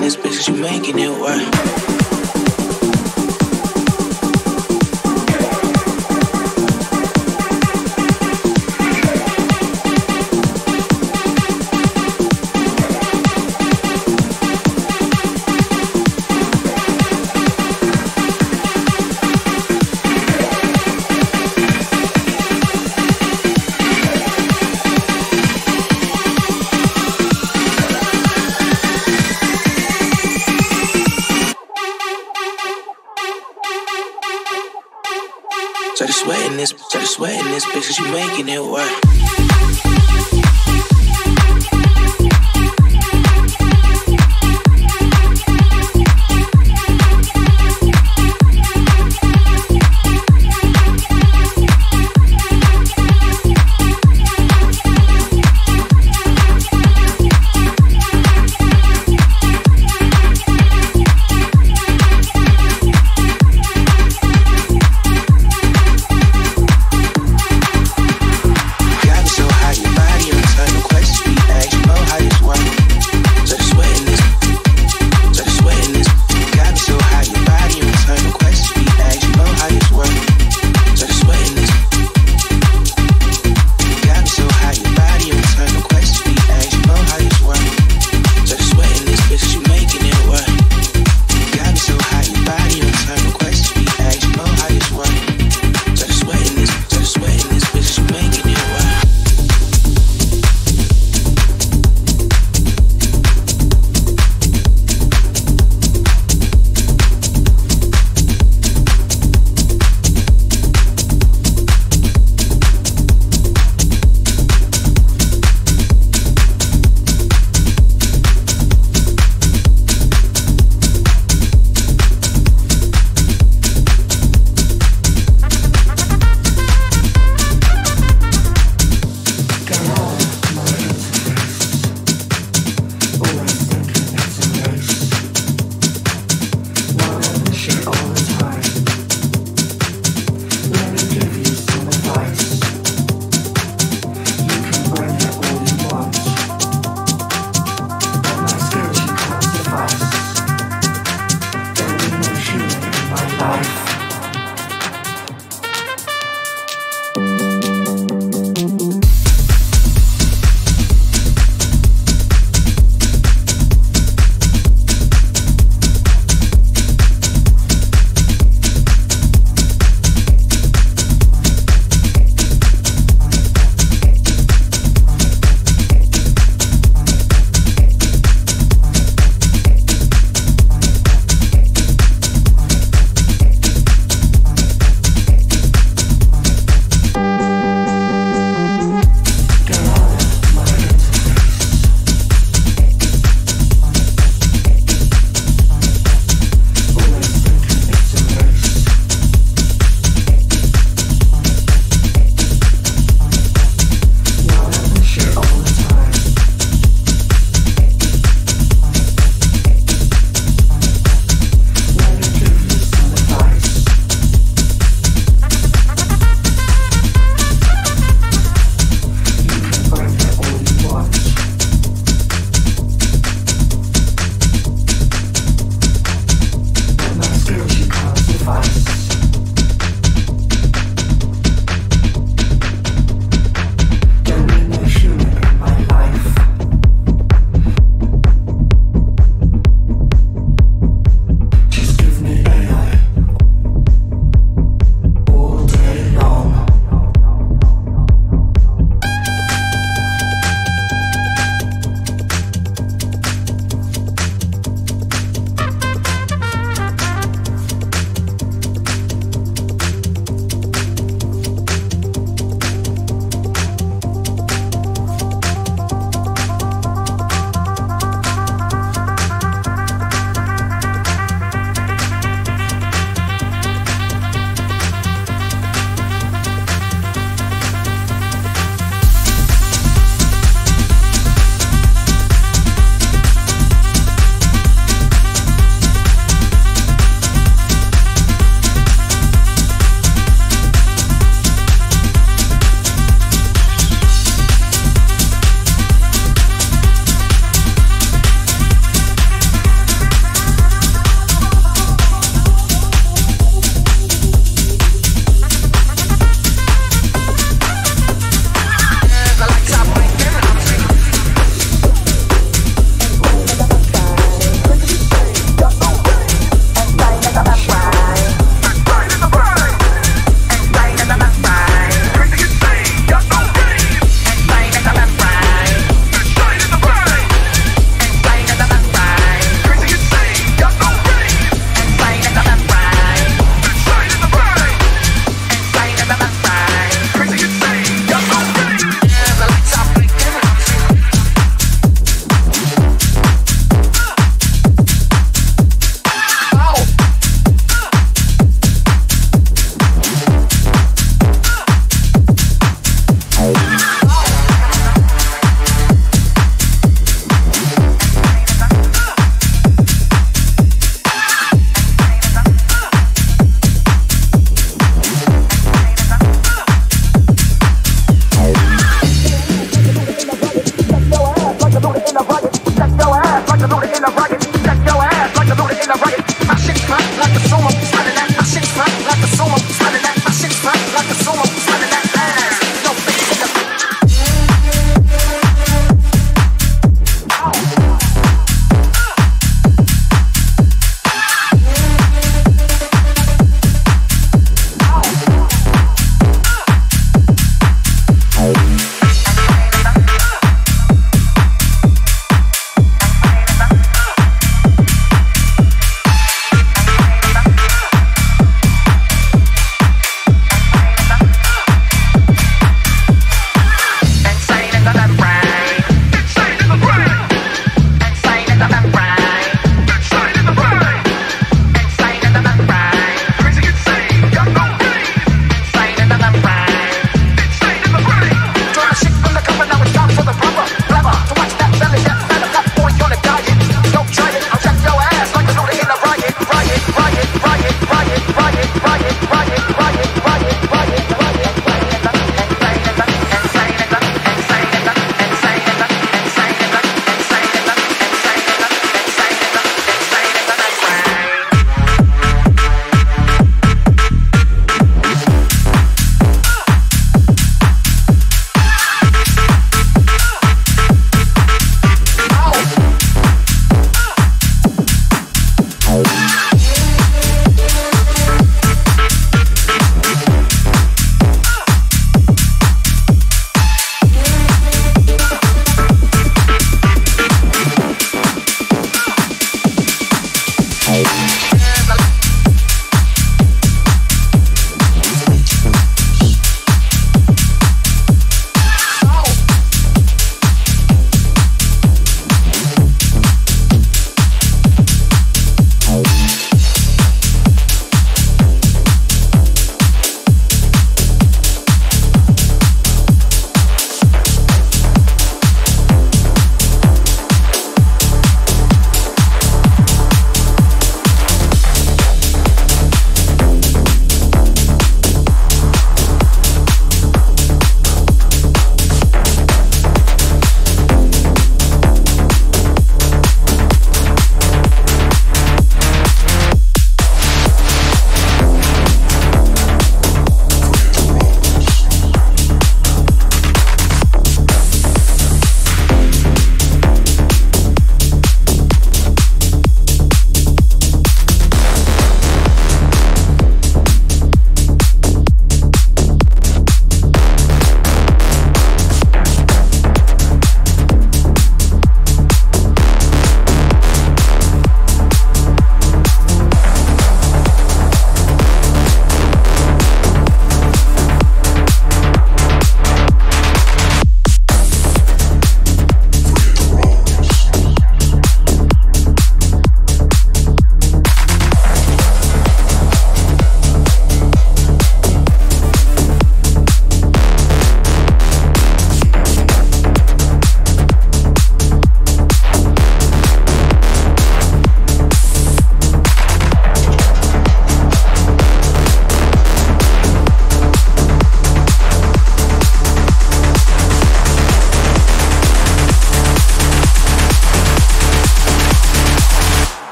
this bitch, cause you making it work.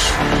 English.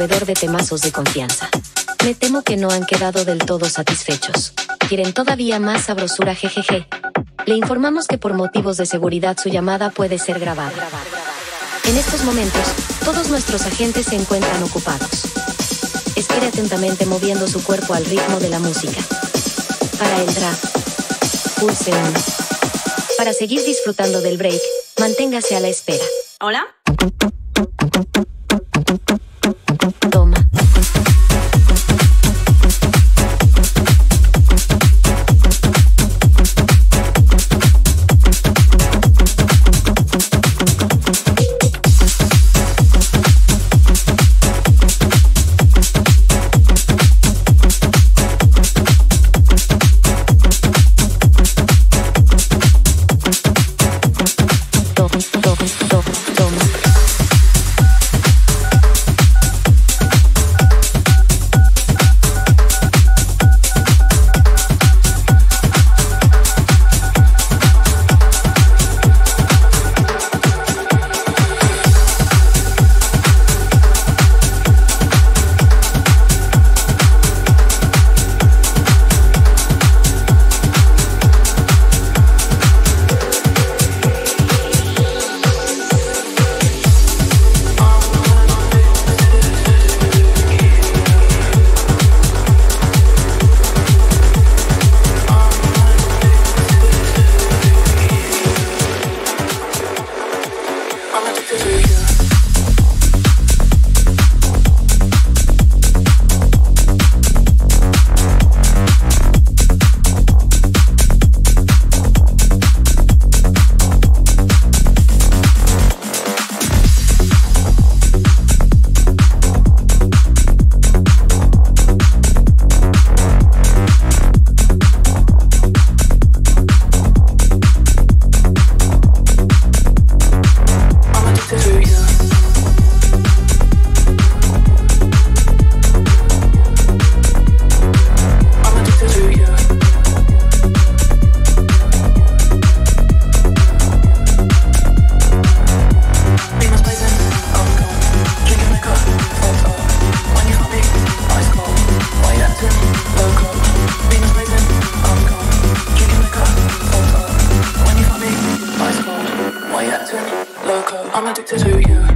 proveedor de temazos de confianza. Me temo que no han quedado del todo satisfechos. Quieren todavía más sabrosura jejeje. Le informamos que por motivos de seguridad su llamada puede ser grabada. En estos momentos, todos nuestros agentes se encuentran ocupados. Espere atentamente moviendo su cuerpo al ritmo de la música. Para el draft, pulse 1. Para seguir disfrutando del break, manténgase a la espera. ¿Hola? Next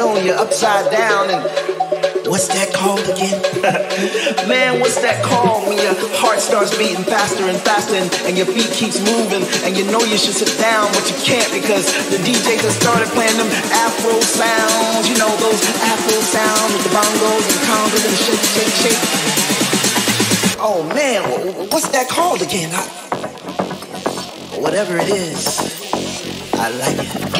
know, you're upside down and what's that called again? Man, what's that called when your heart starts beating faster and faster and, and, your feet keeps moving and you know you should sit down but you can't because the DJs have started playing them Afro sounds, you know those Afro sounds with the bongos and the congas and the shake, shake, shake. Oh man, what's that called again? I, whatever it is, I like it.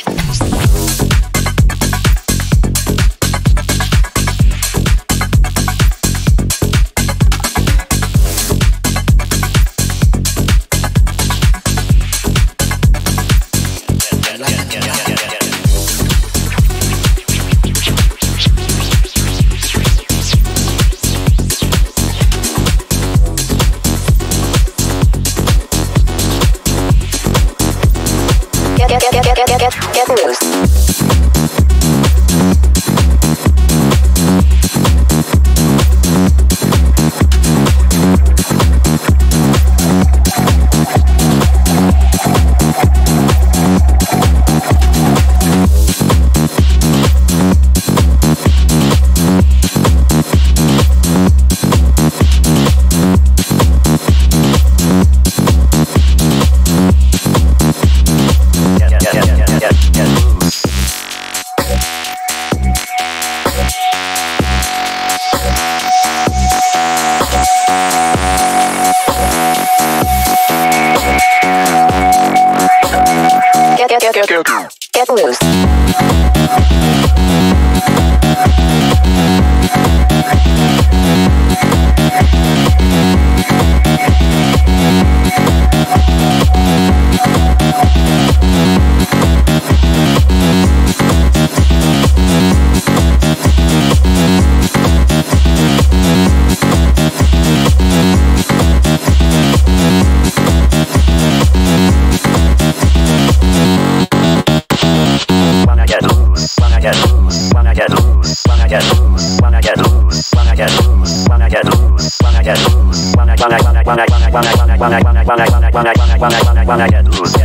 when I when I when I when I when get loose.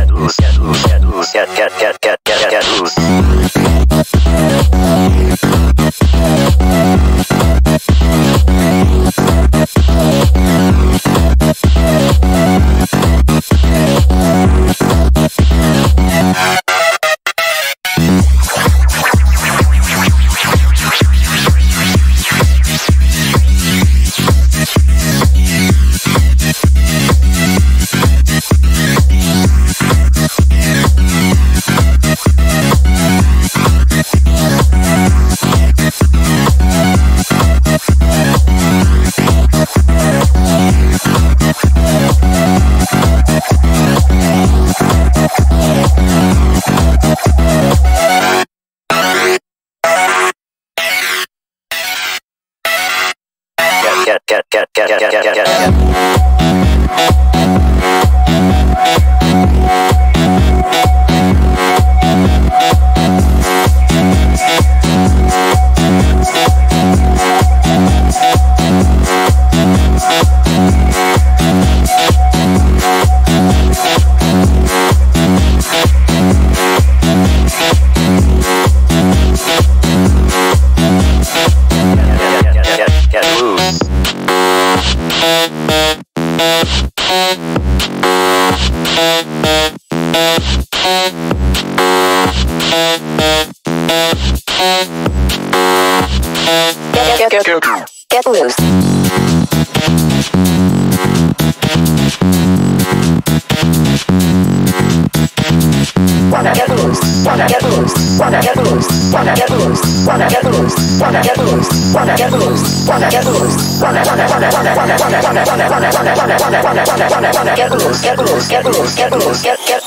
I've been wired with these fears. I've been